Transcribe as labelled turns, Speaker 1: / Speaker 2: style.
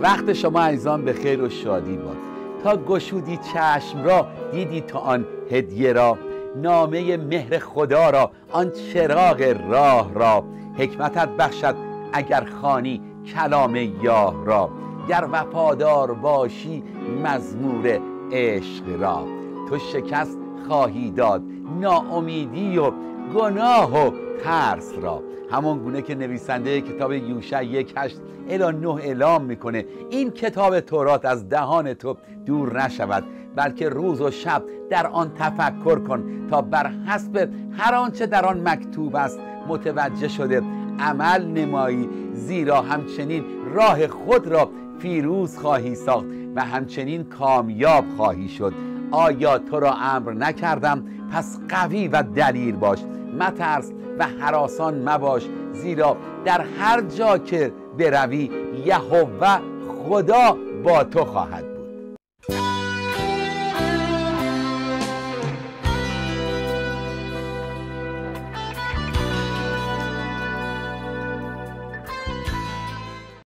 Speaker 1: وقت شما عزیزان به خیر و شادی باد. تا گشودی چشم را دیدی تا آن هدیه را. نامه مهر خدا را آن چراغ راه را. حکمتت بخشد اگر خانی کلام یاه را. گر وفادار باشی مزمور عشق را. تو شکست خواهی داد ناامیدی و گناه و ترس را. همون گونه که نویسنده کتاب یوشع یک هشت الا نه اعلام می‌کنه این کتاب تورات از دهان تو دور نشود بلکه روز و شب در آن تفکر کن تا بر حسب هر آنچه در آن مکتوب است متوجه شده عمل نمایی زیرا همچنین راه خود را فیروز خواهی ساخت و همچنین کامیاب خواهی شد. آیا تو را امر نکردم؟ پس قوی و دلیر باش مترس و حراسان مباش زیرا در هر جا که بروی یهوه خدا با تو خواهد